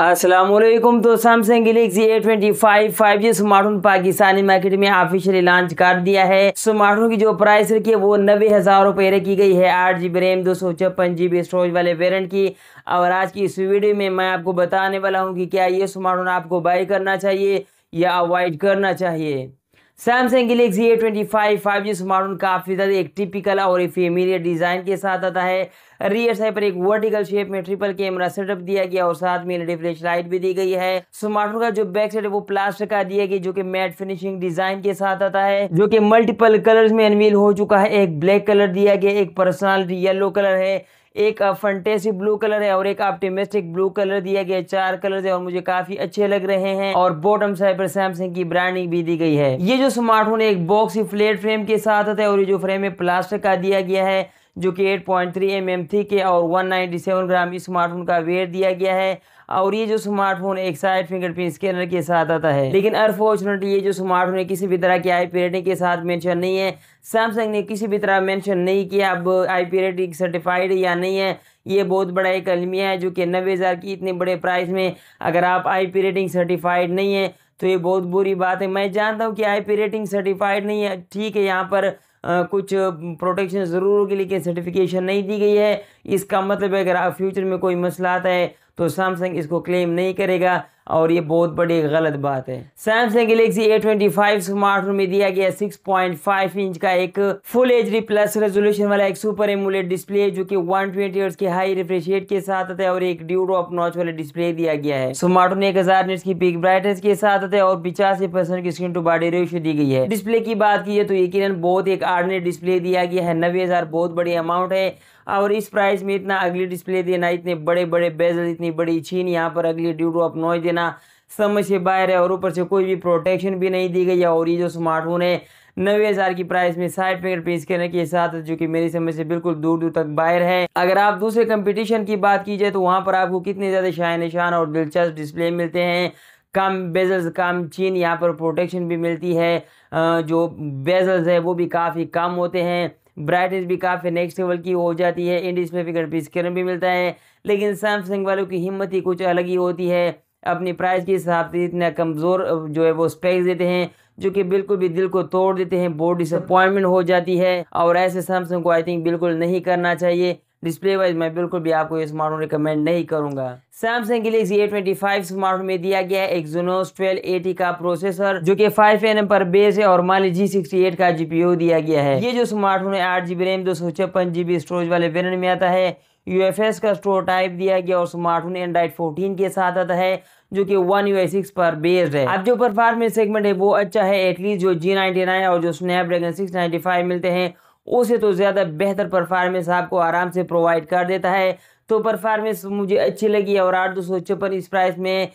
असलम तो Samsung Galaxy A twenty five five G smartphone Pakistani market में officially launch कर दिया है। स्मार्टफ़ोन की जो प्राइस रखी है, वो नब्बे हज़ार रुपये रखी गई है। आठ जी बी रैम दो सौ छप्पन जी बी स्टोरेज वाले वेरेंट की। और आज की इस वीडियो में मैं आपको बताने वाला हूँ कि क्या ये स्मार्टफ़ोन आपको बाई करना चाहिए या अवॉइड करना चाहिए। Samsung Galaxy A twenty five five G smartphone काफ़ी ज़्यादा एक टिपिकल और फेमिलियर डिज़ाइन के साथ आता है। रियर साइड पर एक वर्टिकल शेप में ट्रिपल कैमरा सेटअप दिया गया और साथ में एलईडी फ्लैश लाइट भी दी गई है। स्मार्टफ़ोन का जो बैक साइड है, वो प्लास्टिक का दिया गया, जो कि मैट फिनिशिंग डिज़ाइन के साथ आता है, जो कि मल्टीपल कलर्स में अनवील हो चुका है। एक ब्लैक कलर दिया गया, एक पर्सनल येलो कलर है। एक फंटेसी ब्लू कलर है और एक ऑप्टिमिस्टिक ब्लू कलर दिया गया चार कलर है और मुझे काफ़ी अच्छे लग रहे हैं और बॉटम साइड पर सैमसंग की ब्रांडिंग भी दी गई है। ये जो स्मार्टफ़ोन एक बॉक्स फ्लेट फ्रेम के साथ है और ये जो फ्रेम है प्लास्टिक का दिया गया है, जो कि 8.3 पॉइंट mm थी के और 197 ग्राम स्मार्टफ़ोन का वेट दिया गया है। और ये जो स्मार्टफ़ोन एक साइड फिंगरप्रिंट स्कैनर के साथ आता है। लेकिन अनफॉर्चुनेटली ये जो स्मार्टफ़ोन है, किसी भी तरह की आई पी रेटिंग के साथ मेंशन नहीं है। सैमसंग ने किसी भी तरह मेंशन नहीं किया। अब आई पी रेटिंग सर्टिफाइड या नहीं है, ये बहुत बड़ा एक अलमिया है, जो कि नब्बे हज़ार की इतने बड़े प्राइस में अगर आप आई पी रेटिंग सर्टिफाइड नहीं है तो ये बहुत बुरी बात है। मैं जानता हूँ कि आई पी रेटिंग सर्टिफाइड नहीं है। ठीक है, यहाँ पर कुछ प्रोटेक्शन ज़रूर होगी, लेकिन सर्टिफिकेशन नहीं दी गई है। इसका मतलब है, अगर फ्यूचर में कोई मसला आता है तो सैमसंग इसको क्लेम नहीं करेगा। और ये बहुत बड़ी गलत बात है। Samsung Galaxy A twenty five smartphone में दिया गया 6.5 इंच का एक फुल एच प्लस रेजोल्यूशन वाला एक सुपर एमुलेट डिस्प्ले जो कि 120 ट्वेंटी के हाई रिफ्रेश के साथ आता है और एक ड्यू ड्रॉप नॉच वाले डिस्प्ले दिया गया है। स्मार्टफ़ोन एक हज़ार निट्स की पिक ब्राइटनेस के साथ आता है और पिचासी परसेंट की स्क्रीन टू बॉडी रेशियो दी गई है। डिस्प्ले की बात की तो यकीन बहुत एक आर्डनेट डिस्प्ले दिया गया है, नब्बे हज़ार बहुत बड़ी अमाउंट है और इस प्राइस में इतना अगली डिस्प्ले देना, इतने बड़े बड़े बेजल इतनी बड़ी छीन यहाँ पर अगली ड्यू ड्रॉप नॉइज़ देना समझ से बाहर है और ऊपर से कोई भी प्रोटेक्शन भी नहीं दी गई है। और ये जो स्मार्टफ़ोन है, नब्बे हज़ार की प्राइस में साइड फिंगर प्रिंट स्कैनर के साथ, जो कि मेरी समझ से बिल्कुल दूर दूर तक बाहर है। अगर आप दूसरे कंपटीशन की बात की जाए तो वहाँ पर आपको कितने ज़्यादा शाय निशान और दिलचस्प डिस्प्ले मिलते हैं। कम बेजल्स कम चीन यहाँ पर प्रोटेक्शन भी मिलती है। जो बेजल्स है, वो भी काफ़ी कम होते हैं। ब्राइटनेस भी काफ़ी नेक्स्ट लेवल की हो जाती है। इन डिस्प्ले फिगर भी स्कैनर भी मिलता है। लेकिन सैमसंग वालों की हिम्मत ही कुछ अलग ही होती है। अपनी प्राइस के हिसाब से इतना कमज़ोर जो है वो स्पेक्स देते हैं, जो कि बिल्कुल भी दिल को तोड़ देते हैं, बहुत डिसअपॉइंटमेंट हो जाती है। और ऐसे सैमसंग को आई थिंक बिल्कुल नहीं करना चाहिए। डिस्प्ले वाइज मैं बिल्कुल भी आपको ये स्मार्टफ़ोन रिकमेंड नहीं करूँगा। Samsung Galaxy A twenty five smartphone में दिया गया है एक जोनोस ट्वेल्व एटी का प्रोसेसर जो कि फाइव एन पर बेस है और मान जी सिक्सटी एट का जीपीयू दिया गया है। ये जो स्मार्टफ़ोन है आठ जीबी रैम दो सौ छप्पन जीबी स्टोरेज वाले वेरियंट में आता है। यूएफएस का स्टोर टाइप दिया गया और स्मार्टफ़ोन एंड्राइड फोर्टीन के साथ आता है, जो कि वन यू सिक्स पर बेस्ड है। अब जो परफॉर्मेंस सेगमेंट है, वो अच्छा है एटलीस्ट जो जी नाइनटी नाइन और जो स्नैपड्रैगन सिक्स नाइन्टी फाइव मिलते हैं, उसे तो ज़्यादा बेहतर परफॉर्मेंस आपको आराम से प्रोवाइड कर देता है। तो परफॉर्मेंस मुझे अच्छी लगी और आठ दो सौ छप्पन इस प्राइस में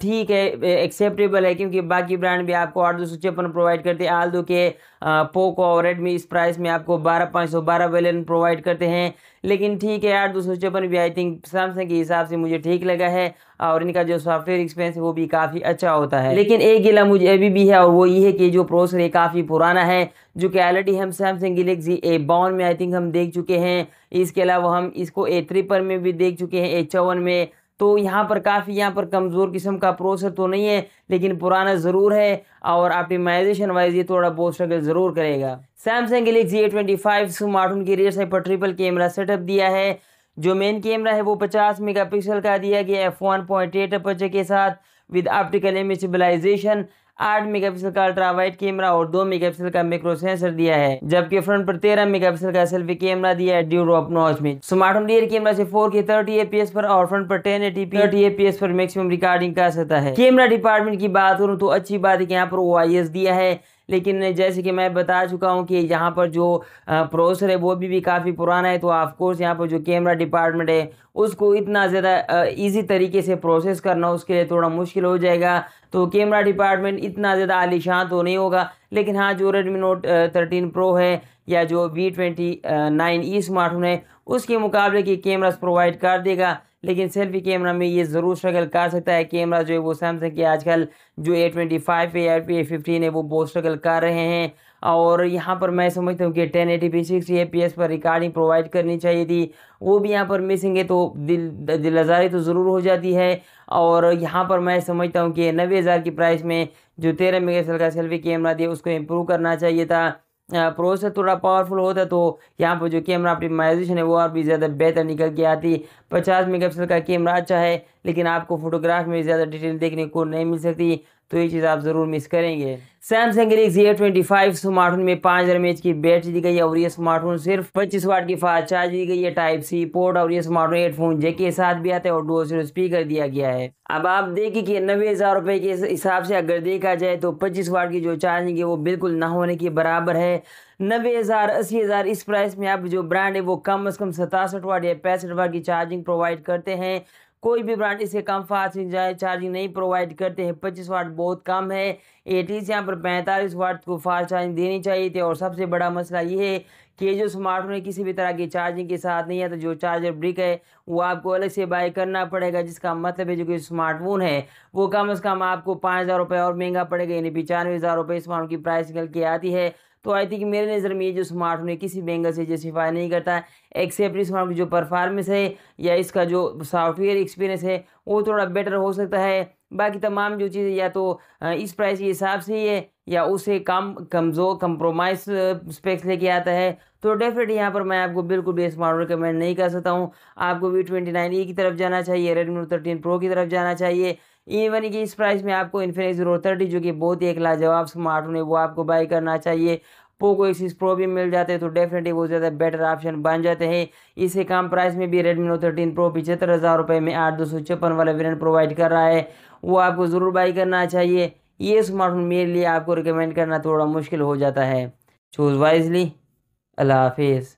ठीक है एक्सेप्टेबल है, क्योंकि बाकी ब्रांड भी आपको आठ दो सौ छप्पन प्रोवाइड करते हैं। आल दो के पोको और रेडमी इस प्राइस में आपको बारह पाँच सौ बारह बेलन प्रोवाइड करते हैं। लेकिन ठीक है, आठ दो सौ छप्पन भी आई थिंक सैमसंग के हिसाब से मुझे ठीक लगा है। और इनका जो सॉफ्टवेयर एक्सपीरियंस है, वो भी काफ़ी अच्छा होता है। लेकिन एक गिला मुझे अभी भी है और वो ये है कि जो प्रोसेसर है, काफ़ी पुराना है, जो कि ऑलरेडी हम सैमसंग गलेक्सी ए बावन में आई थिंक हम देख चुके हैं। इसके अलावा हम इसको ए ट्रिपल में भी देख चुके हैं ए चौवन में। तो यहाँ पर काफ़ी, यहाँ पर कमज़ोर किस्म का प्रोसेसर तो नहीं है, लेकिन पुराना ज़रूर है और ऑप्टिमाइजेशन वाइज ये थोड़ा बहुत स्ट्रगल ज़रूर करेगा। Samsung Galaxy A twenty five smartphone की रेयर साइड पर ट्रिपल कैमरा सेटअप दिया है। जो मेन कैमरा है वो 50 मेगापिक्सल का दिया गया F one point eight aperture के साथ विद ऑप्टिकल इमेज स्टेबलाइजेशन आठ मेगापिक्सल का अल्ट्रा वाइट कैमरा और दो मेगापिक्सल का माइक्रो सेंसर दिया है, जबकि फ्रंट पर तेरह मेगापिक्सल का सेल्फी कैमरा दिया है ड्यू ड्रॉप नॉच में। स्मार्टफ़ोन रियर कैमरा से फोर के थर्टी एपीएस पर और फ्रंट पर टेन एटी थर्टी एपीएस पर मैक्सिमम रिकॉर्डिंग कर सकता है। कैमरा डिपार्टमेंट की बात करूँ तो अच्छी बात है कि यहाँ पर ओ दिया है लेकिन जैसे कि मैं बता चुका हूँ कि यहाँ पर जो प्रोसेसर है वो भी, भी काफ़ी पुराना है तो ऑफकोर्स यहाँ पर जो कैमरा डिपार्टमेंट है उसको इतना ज़्यादा इजी तरीके से प्रोसेस करना उसके लिए थोड़ा मुश्किल हो जाएगा। तो कैमरा डिपार्टमेंट इतना ज़्यादा आलिशान तो नहीं होगा लेकिन हाँ जो रेडमी नोट थर्टीन प्रो है या जो V twenty nine E smartphone है उसके मुकाबले की कैमरास प्रोवाइड कर देगा। लेकिन सेल्फी कैमरा में ये ज़रूर स्ट्रगल कर सकता है। कैमरा जो है वो सैमसंग के आजकल जो ए ट्वेंटी फाइव है या ए फिफ्टीन है, वो बहुत स्ट्रगल कर रहे हैं। और यहाँ पर मैं समझता हूँ कि ten eighty P sixty F P S पर रिकॉर्डिंग प्रोवाइड करनी चाहिए थी। वो भी यहाँ पर मिसिंग है तो दिल दिल आज़ारी तो ज़रूर हो जाती है। और यहाँ पर मैं समझता हूँ कि नबे हज़ार की प्राइस में जो तेरह मेगा का सेल्फी कैमरा दिया, उसको इम्प्रूव करना चाहिए था। प्रोसेसर थोड़ा पावरफुल होता तो यहाँ पर जो कैमरा ऑप्टिमाइजेशन है, वो और भी ज़्यादा बेहतर निकल के आती। पचास मेगापिक्सल का कैमरा अच्छा है, लेकिन आपको फोटोग्राफ में ज़्यादा डिटेल देखने को नहीं मिल सकती। तो ये चीज़ आप ज़रूर मिस करेंगे। Samsung Galaxy A twenty five smartphone में पाँच हज़ार एच की बैटरी दी गई है और ये स्मार्टफ़ोन सिर्फ़ पच्चीस वाट की फास्ट चार्ज दी गई है। टाइप सी पोर्ट और ये स्मार्टफ़ोन हेडफोन जे के साथ भी आता है और डो ज़ीरो स्पीकर दिया गया है। अब आप देखिए कि नब्बे हज़ार रुपये के हिसाब से अगर देखा जाए तो पच्चीस वाट की जो चार्जिंग है वो बिल्कुल ना होने के बराबर है। नब्बे हज़ार, अस्सी हज़ार इस प्राइस में आप जो ब्रांड है वो कम अज़ कम सतासठ वाट या पैंसठ वाट की चार्जिंग प्रोवाइड करते हैं। कोई भी ब्रांड इसे कम फास्ट चार्जिंग नहीं प्रोवाइड करते हैं। पच्चीस वाट बहुत कम है। एटीज यहाँ पर पैंतालीस वाट को फास्ट चार्जिंग देनी चाहिए थी। और सबसे बड़ा मसला ये है कि जो स्मार्टफ़ोन है, किसी भी तरह की चार्जिंग के साथ नहीं है तो जो चार्जर ब्रिक है, वो आपको अलग से बाय करना पड़ेगा, जिसका मतलब है जो कि स्मार्टफ़ोन है, वो कम अज़ कम आपको पाँच हज़ार रुपये और महँगा पड़ेगा। यानी पचानवे हज़ार रुपये स्मार्टफ़ोन की प्राइस निकल के आती है। तो आई थिंक मेरे नज़र में ये जो स्मार्टफ़ोन है, किसी भी एंगल से जस्टिफाई नहीं करता है। एक्सेप्ट स्मार्टफ़ोन जो परफॉर्मेंस है या इसका जो सॉफ्टवेयर एक्सपीरियंस है, वो थोड़ा बेटर हो सकता है। बाकी तमाम जो चीज़ें, या तो इस प्राइस के हिसाब से ही है, या उसे कम, कमज़ोर कम्प्रोमाइज़ स्पेक्स लेके आता है। तो डेफिनेटली यहाँ पर मैं आपको बिल्कुल भी स्मार्ट रिकमेंड नहीं कर सकता हूँ। आपको वी ट्वेंटी नाइन ई की तरफ़ जाना चाहिए रेडमी नोट थर्टीन प्रो की तरफ़ जाना चाहिए इवन कि इस प्राइस में आपको इन्फिनिक्स ज़ीरो थर्टी जो कि बहुत ही एक लाजवाब स्मार्टफ़ोन है, वो आपको बाई करना चाहिए। पोको एक्सिस प्रो भी मिल जाते हैं तो डेफिनेटली वो ज़्यादा बेटर ऑप्शन बन जाते हैं। इसे कम प्राइस में भी रेडमी नोट थर्टीन प्रो पिछहत्तर हज़ार रुपये में आठ दो सौ छप्पन वाला वेरियंट प्रोवाइड कर रहा है। वो आपको ज़रूर बाई करना चाहिए। ये स्मार्टफ़ोन मेरे लिए आपको रिकमेंड करना थोड़ा मुश्किल हो जाता है। चूज़ वाइजली अल्लाह हाफिज़।